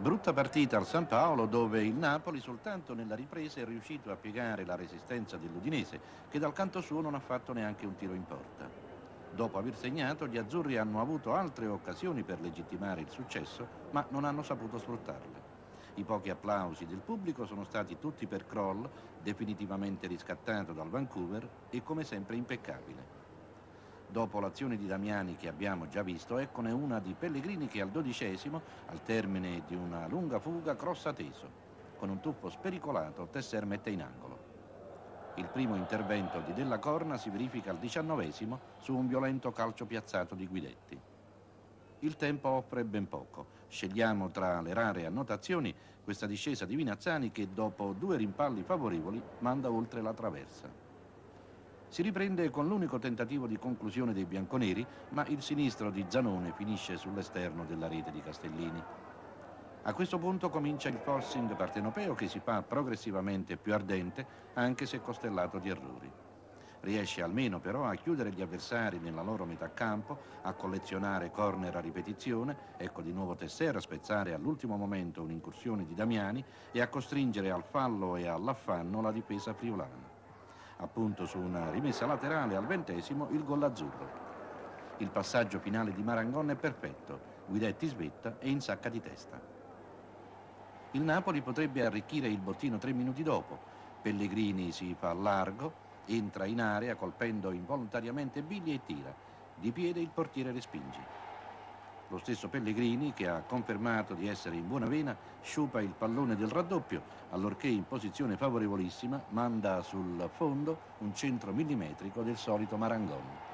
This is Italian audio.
Brutta partita al San Paolo dove il Napoli soltanto nella ripresa è riuscito a piegare la resistenza dell'Udinese che dal canto suo non ha fatto neanche un tiro in porta. Dopo aver segnato gli azzurri hanno avuto altre occasioni per legittimare il successo ma non hanno saputo sfruttarle. I pochi applausi del pubblico sono stati tutti per Kroll, definitivamente riscattato dal Vancouver e come sempre impeccabile. Dopo l'azione di Damiani che abbiamo già visto, eccone una di Pellegrini che al dodicesimo, al termine di una lunga fuga, crossa teso. Con un tuffo spericolato, Tesser mette in angolo. Il primo intervento di Della Corna si verifica al diciannovesimo su un violento calcio piazzato di Guidetti. Il tempo offre ben poco. Scegliamo tra le rare annotazioni questa discesa di Vinazzani che dopo due rimpalli favorevoli manda oltre la traversa. Si riprende con l'unico tentativo di conclusione dei bianconeri, ma il sinistro di Zanone finisce sull'esterno della rete di Castellini. A questo punto comincia il forcing partenopeo che si fa progressivamente più ardente, anche se costellato di errori. Riesce almeno però a chiudere gli avversari nella loro metà campo, a collezionare corner a ripetizione, ecco di nuovo Tessera a spezzare all'ultimo momento un'incursione di Damiani e a costringere al fallo e all'affanno la difesa friulana appunto su una rimessa laterale al ventesimo il gol azzurro. Il passaggio finale di Marangon è perfetto, Guidetti svetta e insacca di testa. Il Napoli potrebbe arricchire il bottino tre minuti dopo. Pellegrini si fa largo, entra in area colpendo involontariamente Billy e tira. Di piede il portiere respinge. Lo stesso Pellegrini, che ha confermato di essere in buona vena, sciupa il pallone del raddoppio, allorché in posizione favorevolissima manda sul fondo un centro millimetrico del solito Marangon.